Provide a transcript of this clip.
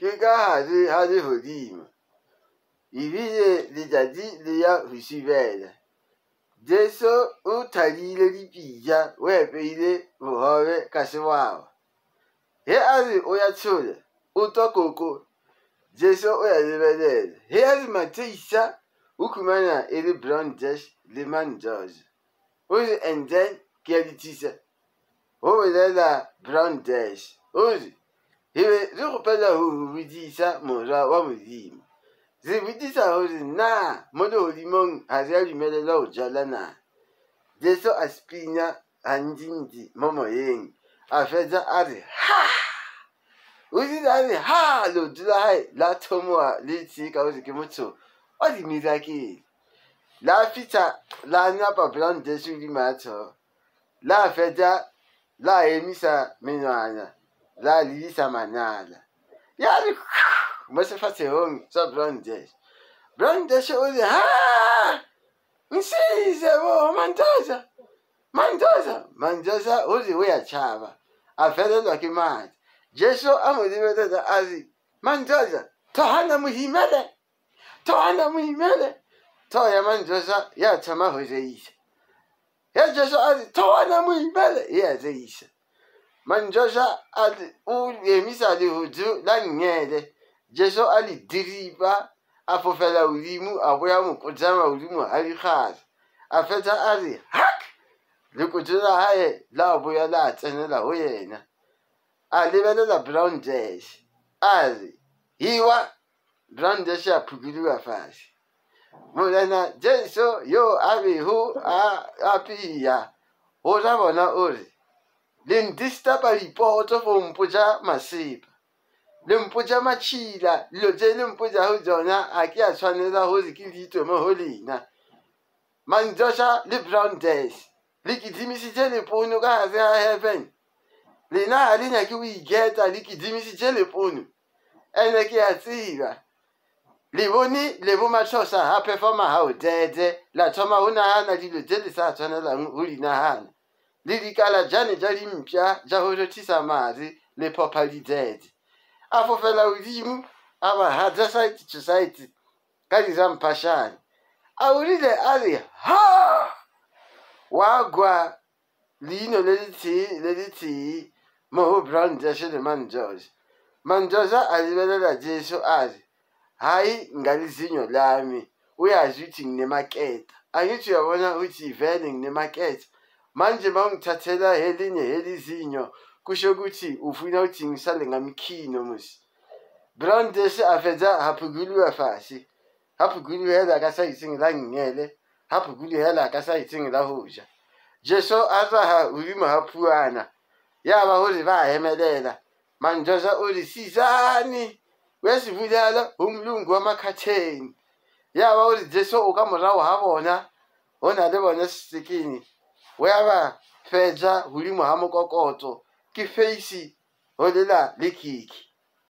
Keka hazi hazi hodime. İvize lidadi leya husivele. Deso u talile lipija wepeile muhove kasiwawa. He azi oya tsole. Utwa koko. Deso oya zibelele. He azi mateisa ukumana eli brown dash liman George. Uzi enden kiyalitisa. Uzi lela brown dash. Uzi. Iwe zikupata hurudisha moja wa mzima. Zibudisha huri na modo hulimong hariali melela ujalana. Deso aspinya handindi momo yengi. Afeja ari ha! Uzida ari ha! Lodula hai la tomoa liti kawuzi kimutu. Oli miraki. La fita la napa blan desu limato. La afeja la emisa minoanya. lalisa manala yali mosefathe hong sa brondesh brondesh uthi ha msize bo mantoza mantoza mantoza uthi uyachaba avelelwake imali jesu amulimelela azi mantoza tohana muhimele tohana muhimele toya mantoza yathama hozeyisa ya jesu azi tohana muhimele iyazeyisa manjoja o emisa lehodu la nyele jesu a le diripa a fofela hodimo a boya mokotama hodimo ga dikgale a fetsa a re hak lekoto la gae la boya la tsenela go yena a lebelela brown dash a re hiwa brown dash a phukidiwa fashe molena jesu yo a bego a pia o ra bona o re le ndisturba lipoto fo mpotsa masepa le mpotsa matšhila dilo tse le mpotsago tsona a ke a tshwanela gore ke di itome go lena mandosa le brown des le kedimisitse lepono ka gare ga heaven lena ga lenya ke o igeta le kedimisitse lepono ande ke a tseba le bone le bo matlhosa ga performa gao dede la thoma go nagana dilo tse le sa tshwanelang go dinagana lilikala jane jali mpya jakutotisa mari lepopalidzedi afo fela ulimu aba hadza site to site kali za mphaxani aulile ali ha wagwa lino lelitii lelitii moho brown jashele manjoja manjoja alivelela jesu ali hayi ngalizinyo lami uyazi uthi nginemaketa angithi uyabona uthi ivele nginemaketa Manje mangithathela elinye elizinyo kusho ukuthi ufuna ukuthi ngisale ngamkhino musi. Brandese afedza hapugulwa fasi. Hapugulwa hela kasayitsinga ngingele. Hapugulwa hela kasayitsinga hoja. Jeso azaha ulima hapuana. Yaba hori bayemelela. Manjoza uri sizani. Wesivulala umlungu wamakhatheni. Yaba uri Jeso ukamorao ha bona. Ona le bona sikini. wer feja k'i kefee isi olele lekik